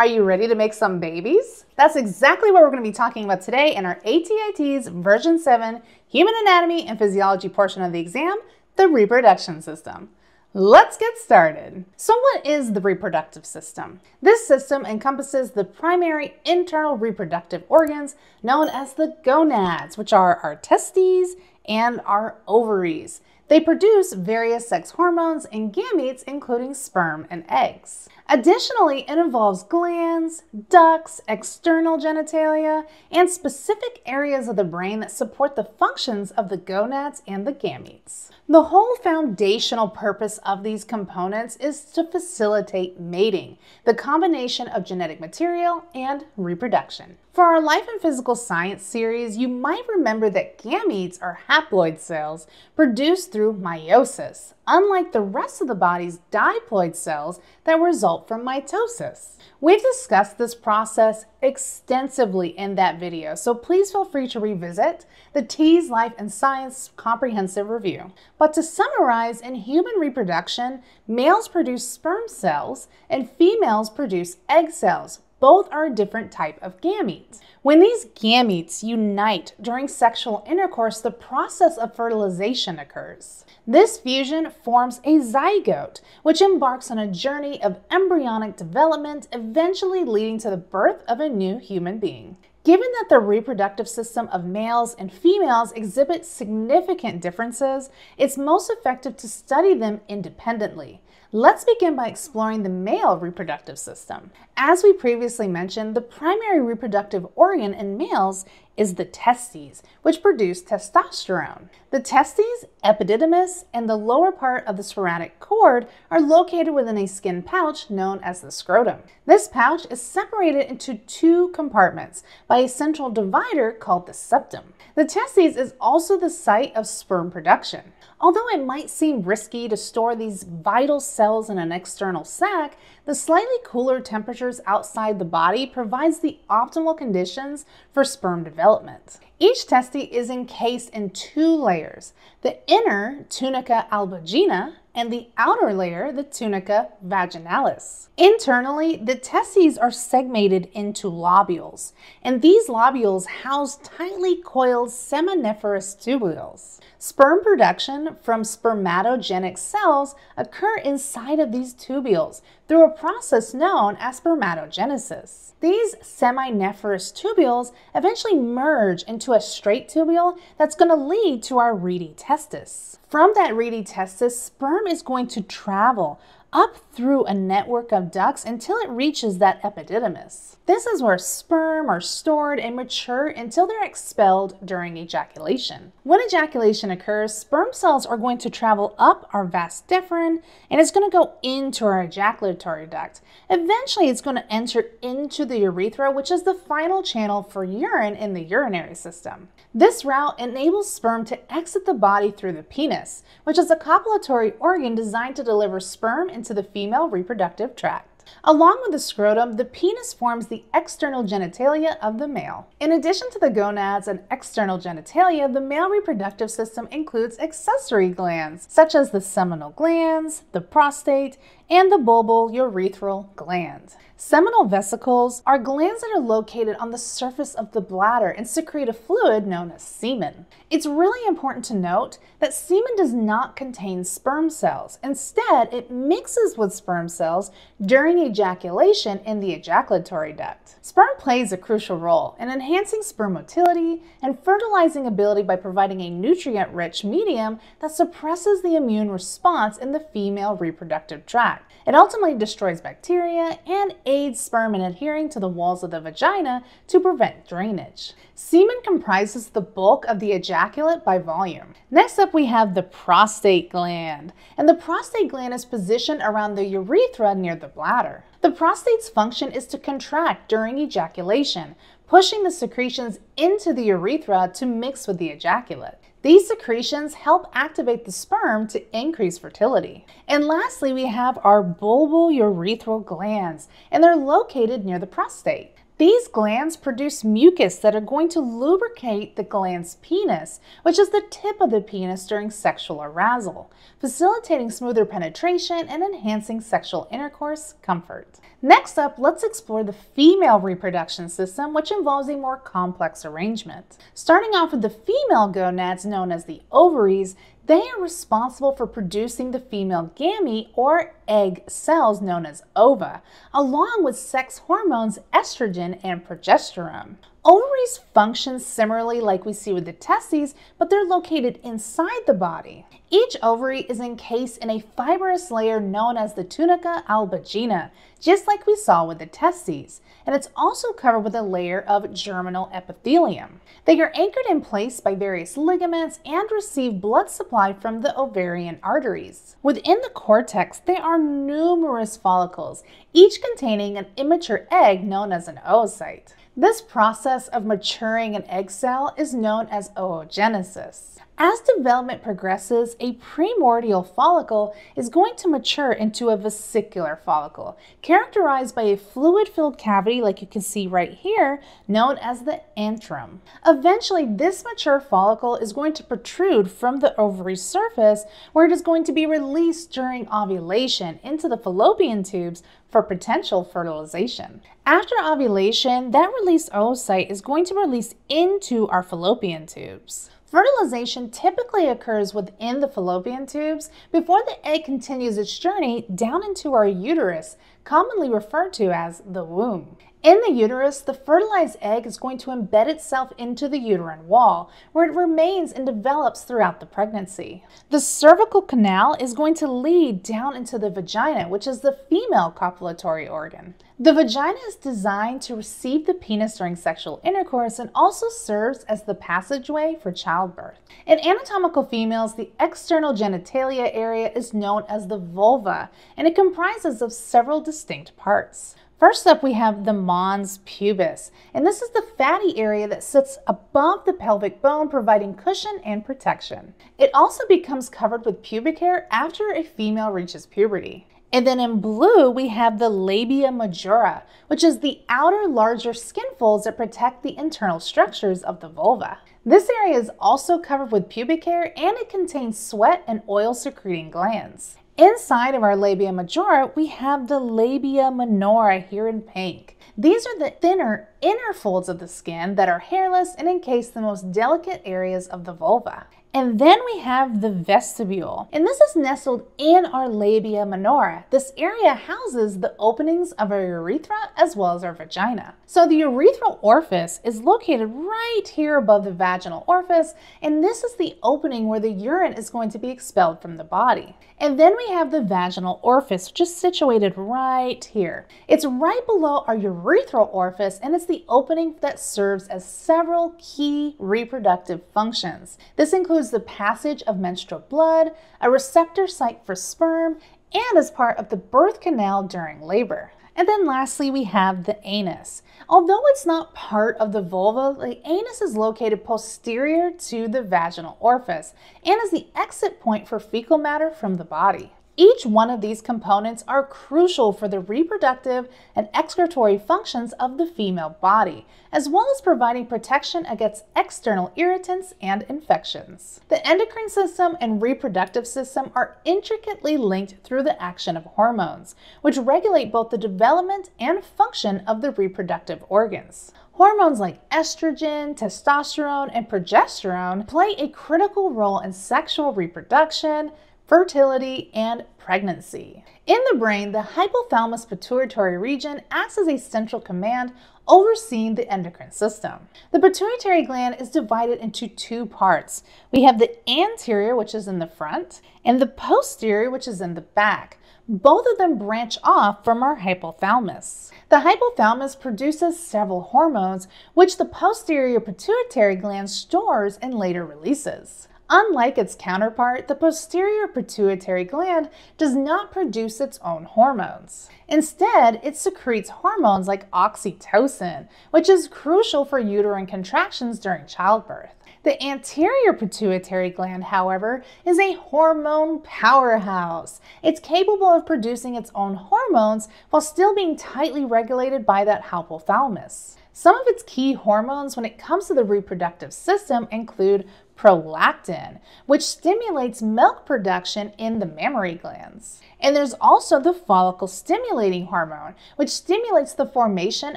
Are you ready to make some babies? That's exactly what we're going to be talking about today in our ATI TEAS version 7 Human Anatomy and Physiology portion of the exam, the reproduction system. Let's get started. So what is the reproductive system? This system encompasses the primary internal reproductive organs known as the gonads, which are our testes and our ovaries. They produce various sex hormones and gametes, including sperm and eggs. Additionally, it involves glands, ducts, external genitalia, and specific areas of the brain that support the functions of the gonads and the gametes. The whole foundational purpose of these components is to facilitate mating, the combination of genetic material and reproduction. For our Life and Physical Science series, you might remember that gametes are haploid cells produced through meiosis, unlike the rest of the body's diploid cells that result from mitosis. We've discussed this process extensively in that video, so please feel free to revisit the TEAS Life and Science Comprehensive Review. But to summarize, in human reproduction, males produce sperm cells and females produce egg cells, both are a different type of gametes. When these gametes unite during sexual intercourse, the process of fertilization occurs. This fusion forms a zygote, which embarks on a journey of embryonic development, eventually leading to the birth of a new human being. Given that the reproductive system of males and females exhibits significant differences, it's most effective to study them independently. Let's begin by exploring the male reproductive system. As we previously mentioned, the primary reproductive organ in males is the testes, which produce testosterone. The testes, epididymis, and the lower part of the spermatic cord are located within a skin pouch known as the scrotum. This pouch is separated into two compartments by a central divider called the septum. The testes is also the site of sperm production. Although it might seem risky to store these vital cells in an external sac, the slightly cooler temperatures outside the body provides the optimal conditions for sperm development. Each testis is encased in two layers, the inner tunica albuginea and the outer layer, the tunica vaginalis. Internally, the testes are segmented into lobules, and these lobules house tightly coiled seminiferous tubules. Sperm production from spermatogenic cells occur inside of these tubules through a process known as spermatogenesis. These seminiferous tubules eventually merge into a straight tubule that's going to lead to our rete testis. From that rete testis, sperm is going to travel up through a network of ducts until it reaches that epididymis. This is where sperm are stored and mature until they're expelled during ejaculation. When ejaculation occurs, sperm cells are going to travel up our vas deferens and it's going to go into our ejaculatory duct. Eventually, it's going to enter into the urethra, which is the final channel for urine in the urinary system. This route enables sperm to exit the body through the penis, which is a copulatory organ designed to deliver sperm into the female reproductive tract. Along with the scrotum, the penis forms the external genitalia of the male. In addition to the gonads and external genitalia, the male reproductive system includes accessory glands, such as the seminal glands, the prostate, and the bulbourethral gland. Seminal vesicles are glands that are located on the surface of the bladder and secrete a fluid known as semen. It's really important to note that semen does not contain sperm cells. Instead, it mixes with sperm cells during ejaculation in the ejaculatory duct. Sperm plays a crucial role in enhancing sperm motility and fertilizing ability by providing a nutrient-rich medium that suppresses the immune response in the female reproductive tract. It ultimately destroys bacteria and aids sperm in adhering to the walls of the vagina to prevent drainage. Semen comprises the bulk of the ejaculate by volume. Next up, we have the prostate gland, and the prostate gland is positioned around the urethra near the bladder. The prostate's function is to contract during ejaculation, pushing the secretions into the urethra to mix with the ejaculate. These secretions help activate the sperm to increase fertility. And lastly, we have our bulbourethral glands, and they're located near the prostate. These glands produce mucus that are going to lubricate the glans penis, which is the tip of the penis during sexual arousal, facilitating smoother penetration and enhancing sexual intercourse comfort. Next up, let's explore the female reproduction system, which involves a more complex arrangement. Starting off with the female gonads known as the ovaries, they are responsible for producing the female gamete or egg cells known as ova, along with sex hormones estrogen and progesterone. Ovaries function similarly like we see with the testes, but they're located inside the body. Each ovary is encased in a fibrous layer known as the tunica albuginea, just like we saw with the testes, and it's also covered with a layer of germinal epithelium. They are anchored in place by various ligaments and receive blood supply from the ovarian arteries. Within the cortex, there are numerous follicles, each containing an immature egg known as an oocyte. This process of maturing an egg cell is known as oogenesis. As development progresses, a primordial follicle is going to mature into a vesicular follicle, characterized by a fluid-filled cavity like you can see right here, known as the antrum. Eventually, this mature follicle is going to protrude from the ovary surface, where it is going to be released during ovulation into the fallopian tubes for potential fertilization. After ovulation, that released oocyte is going to release into our fallopian tubes. Fertilization typically occurs within the fallopian tubes before the egg continues its journey down into our uterus, commonly referred to as the womb. In the uterus, the fertilized egg is going to embed itself into the uterine wall, where it remains and develops throughout the pregnancy. The cervical canal is going to lead down into the vagina, which is the female copulatory organ. The vagina is designed to receive the penis during sexual intercourse and also serves as the passageway for childbirth. In anatomical females, the external genitalia area is known as the vulva, and it comprises of several distinct parts. First up, we have the mons pubis, and this is the fatty area that sits above the pelvic bone, providing cushion and protection. It also becomes covered with pubic hair after a female reaches puberty. And then in blue, we have the labia majora, which is the outer larger skin folds that protect the internal structures of the vulva. This area is also covered with pubic hair and it contains sweat and oil secreting glands. Inside of our labia majora, we have the labia minora here in pink. These are the thinner inner folds of the skin that are hairless and encase the most delicate areas of the vulva. And then we have the vestibule, and this is nestled in our labia minora. This area houses the openings of our urethra as well as our vagina. So the urethral orifice is located right here above the vaginal orifice, and this is the opening where the urine is going to be expelled from the body. And then we have the vaginal orifice, which is situated right here. It's right below our urethral orifice, and it's the opening that serves as several key reproductive functions. This includes the passage of menstrual blood, a receptor site for sperm, and as part of the birth canal during labor. And then lastly, we have the anus. Although it's not part of the vulva, the anus is located posterior to the vaginal orifice and is the exit point for fecal matter from the body. Each one of these components are crucial for the reproductive and excretory functions of the female body, as well as providing protection against external irritants and infections. The endocrine system and reproductive system are intricately linked through the action of hormones, which regulate both the development and function of the reproductive organs. Hormones like estrogen, testosterone, and progesterone play a critical role in sexual reproduction, fertility, and pregnancy. In the brain, the hypothalamus pituitary region acts as a central command overseeing the endocrine system. The pituitary gland is divided into two parts. We have the anterior, which is in the front, and the posterior, which is in the back. Both of them branch off from our hypothalamus. The hypothalamus produces several hormones, which the posterior pituitary gland stores and later releases. Unlike its counterpart, the posterior pituitary gland does not produce its own hormones. Instead, it secretes hormones like oxytocin, which is crucial for uterine contractions during childbirth. The anterior pituitary gland, however, is a hormone powerhouse. It's capable of producing its own hormones while still being tightly regulated by that hypothalamus. Some of its key hormones when it comes to the reproductive system include prolactin, which stimulates milk production in the mammary glands. And there's also the follicle stimulating hormone, which stimulates the formation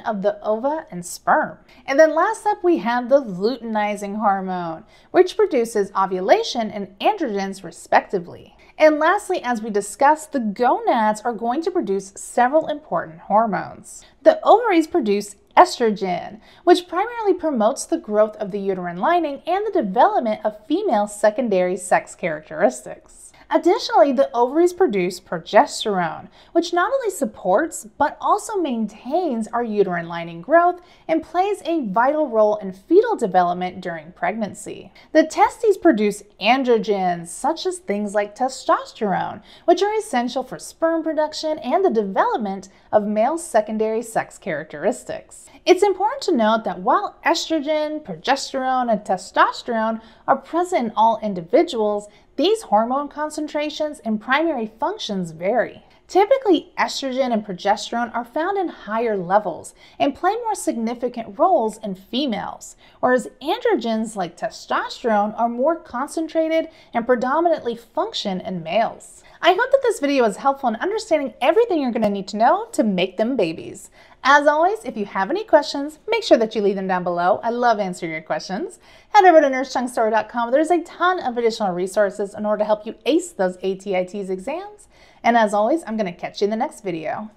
of the ova and sperm. And then last up, we have the luteinizing hormone, which produces ovulation and androgens respectively. And lastly, as we discussed, the gonads are going to produce several important hormones. The ovaries produce estrogen, which primarily promotes the growth of the uterine lining and the development of female secondary sex characteristics. Additionally, the ovaries produce progesterone, which not only supports but also maintains our uterine lining growth and plays a vital role in fetal development during pregnancy. The testes produce androgens, such as things like testosterone, which are essential for sperm production and the development of male secondary sex characteristics. It's important to note that while estrogen, progesterone, and testosterone are present in all individuals, these hormone concentrations and primary functions vary. Typically, estrogen and progesterone are found in higher levels and play more significant roles in females, whereas androgens like testosterone are more concentrated and predominantly function in males. I hope that this video was helpful in understanding everything you're going to need to know to make them babies. As always, if you have any questions, make sure that you leave them down below. I love answering your questions. Head over to nursecheungstore.com. There's a ton of additional resources in order to help you ace those ATI TEAS exams. And as always, I'm going to catch you in the next video.